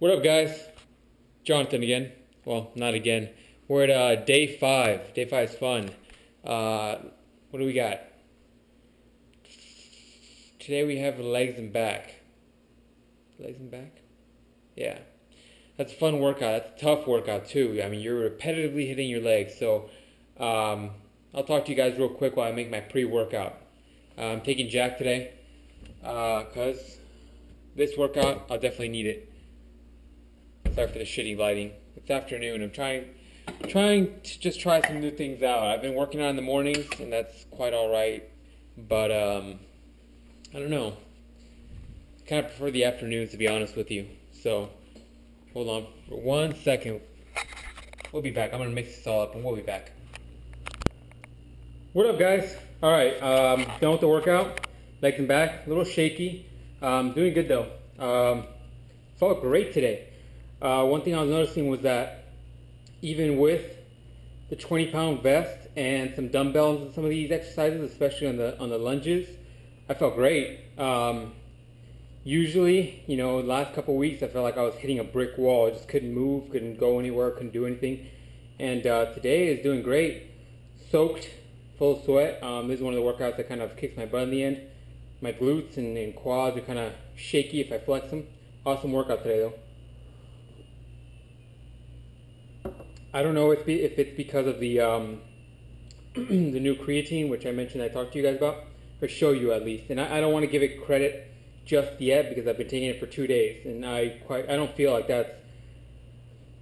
What up, guys? Jonathan again. Well, not again. We're at uh, day five. Day five is fun. Uh, what do we got? Today we have legs and back. Legs and back? Yeah. That's a fun workout. That's a tough workout, too. I mean, you're repetitively hitting your legs. So, um, I'll talk to you guys real quick while I make my pre workout. I'm taking Jack today because uh, this workout, I'll definitely need it. Sorry for the shitty lighting. It's afternoon. I'm trying trying to just try some new things out. I've been working on in the mornings, and that's quite all right. But um, I don't know. Kind of prefer the afternoons, to be honest with you. So hold on for one second. We'll be back. I'm gonna mix this all up, and we'll be back. What up, guys? All right, um, done with the workout. Legs and back, a little shaky. Um, doing good though. Um, felt great today. Uh, one thing I was noticing was that even with the 20 pound vest and some dumbbells and some of these exercises, especially on the on the lunges, I felt great. Um, usually, you know, the last couple weeks I felt like I was hitting a brick wall. I just couldn't move, couldn't go anywhere, couldn't do anything. And uh, today is doing great. Soaked, full of sweat. Um, this is one of the workouts that kind of kicks my butt in the end. My glutes and, and quads are kind of shaky if I flex them. Awesome workout today though. I don't know if, if it's because of the um, the new creatine, which I mentioned I talked to you guys about, or show you at least. And I, I don't want to give it credit just yet because I've been taking it for two days, and I quite I don't feel like that's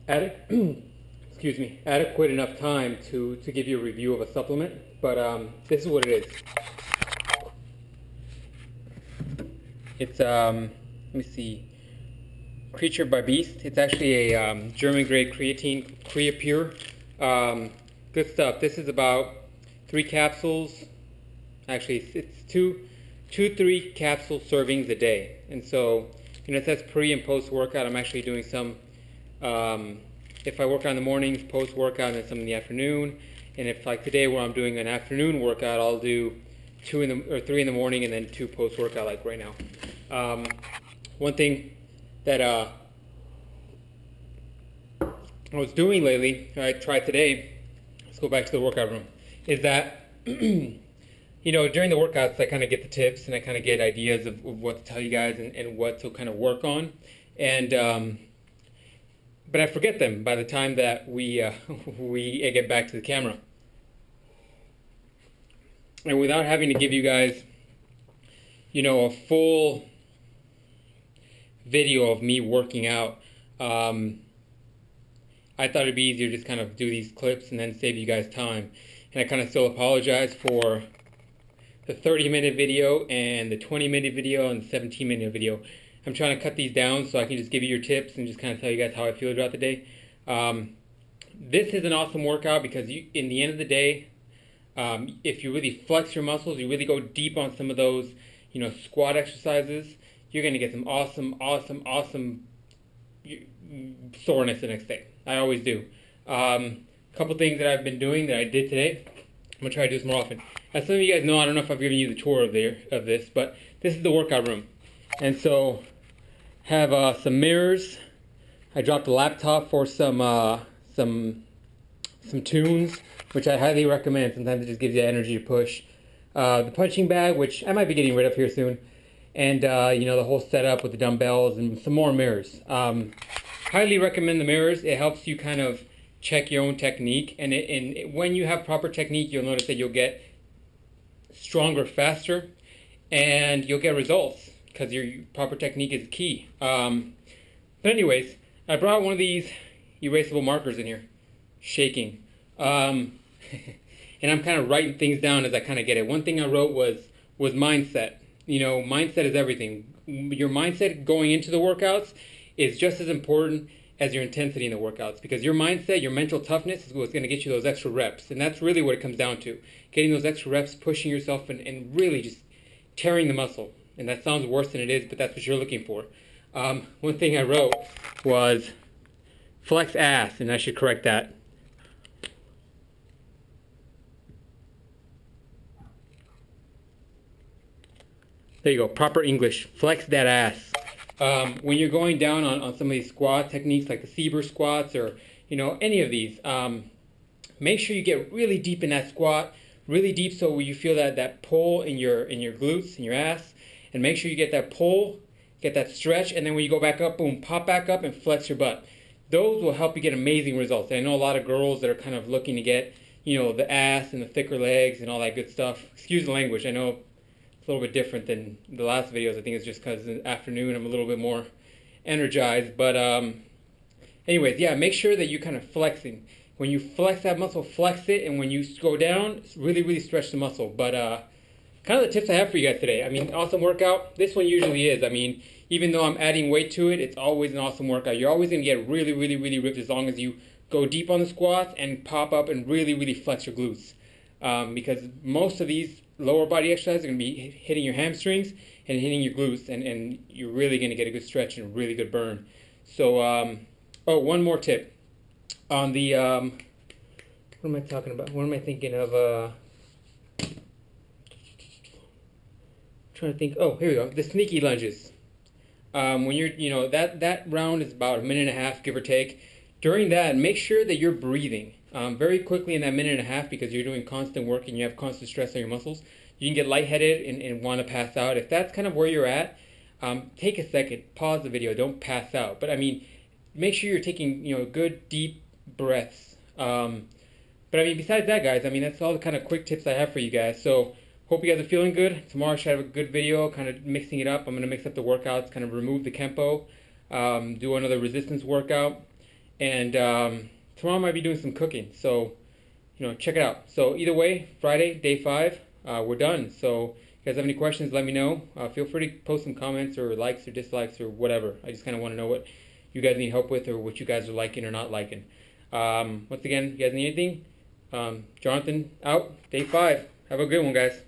adequate. excuse me, adequate enough time to to give you a review of a supplement. But um, this is what it is. It's um, let me see. Creature by Beast. It's actually a um, German grade creatine, Creapure. Um, good stuff. This is about three capsules. Actually, it's two, two, three capsule servings a day. And so, you know, it says pre and post workout. I'm actually doing some. Um, if I work out in the mornings, post workout, and then some in the afternoon. And if like today, where I'm doing an afternoon workout, I'll do two in the or three in the morning, and then two post workout, like right now. Um, one thing that uh, I was doing lately, I tried today, let's go back to the workout room, is that, you know, during the workouts, I kind of get the tips and I kind of get ideas of, of, what to tell you guys and, and what to kind of work on. And, um, but I forget them by the time that we, uh, we get back to the camera. And without having to give you guys, you know, a full video of me working out. Um, I thought it'd be easier just kind of do these clips and then save you guys time. And I kind of still apologize for the 30 minute video and the 20 minute video and the 17 minute video. I'm trying to cut these down so I can just give you your tips and just kind of tell you guys how I feel throughout the day. Um, this is an awesome workout because you, in the end of the day, um, if you really flex your muscles, you really go deep on some of those, you know, squat exercises, you're going to get some awesome, awesome, awesome soreness the next day. I always do. A um, couple things that I've been doing that I did today. I'm to try to do this more often. As some of you guys know, I don't know if I've given you the tour of, there, of this, but this is the workout room. And so have uh, some mirrors. I dropped a laptop for some uh, some some tunes, which I highly recommend. Sometimes it just gives you energy to push. Uh, the punching bag, which I might be getting rid of here soon and uh, you know the whole setup with the dumbbells and some more mirrors. Um, highly recommend the mirrors. It helps you kind of check your own technique, and, it, and it, when you have proper technique, you'll notice that you'll get stronger faster, and you'll get results because your proper technique is key. Um, but anyways, I brought one of these erasable markers in here, shaking. Um, and I'm kind of writing things down as I kind of get it. One thing I wrote was was mindset you know, mindset is everything. Your mindset going into the workouts is just as important as your intensity in the workouts because your mindset, your mental toughness is what's going to get you those extra reps. And that's really what it comes down to getting those extra reps, pushing yourself, and, and really just tearing the muscle. And that sounds worse than it is, but that's what you're looking for. Um, one thing I wrote was flex ass, and I should correct that. There you go, proper English. Flex that ass. um, when you're going down on, on some of these squat techniques like the Sieber squats or you know any of these, um, make sure you get really deep in that squat, really deep so you feel that that pull in your in your glutes and your ass, and make sure you get that pull, get that stretch, and then when you go back up, boom, pop back up and flex your butt. Those will help you get amazing results. I know a lot of girls that are kind of looking to get you know the ass and the thicker legs and all that good stuff. Excuse the language. I know a little bit different than the last videos. I think it's just because in the afternoon I'm a little bit more energized. But um, anyways, yeah, make sure that you're kind of flexing. When you flex that muscle, flex it, and when you go down, really, really stretch the muscle. But uh, kind of the tips I have for you guys today. I mean, awesome workout. This one usually is. I mean, even though I'm adding weight to it, it's always an awesome workout. You're always going to get really, really, really ripped as long as you go deep on the squats and pop up and really, really flex your glutes. Um, because most of these lower body exercises are going to be hitting your hamstrings and hitting your glutes, and, and you're really going to get a good stretch and really good burn. So, um, oh, one more tip on the um, what am I talking about? What am I thinking of? Uh, trying to think. Oh, here we go. The sneaky lunges. Um, when you're, you know, that that round is about a minute and a half, give or take. During that, make sure that you're breathing um, very quickly in that minute and a half because you're doing constant work and you have constant stress on your muscles. You can get lightheaded and, and want to pass out. If that's kind of where you're at, um, take a second, pause the video, don't pass out. But I mean, make sure you're taking, you know, good deep breaths. Um, but I mean, besides that, guys, I mean, that's all the kind of quick tips I have for you guys. So hope you guys are feeling good. Tomorrow I should have a good video, kind of mixing it up. I'm to mix up the workouts, kind of remove the Kenpo, um, do another resistance workout. And um, tomorrow I might be doing some cooking. So, you know, check it out. So either way, Friday, day five, uh, we're done. So if you guys have any questions, let me know. Uh, feel free to post some comments or likes or dislikes or whatever. I just kind of want to know what you guys need help with or what you guys are liking or not liking. Um, once again, you guys need anything? Um, Jonathan out, day five. Have a good one, guys.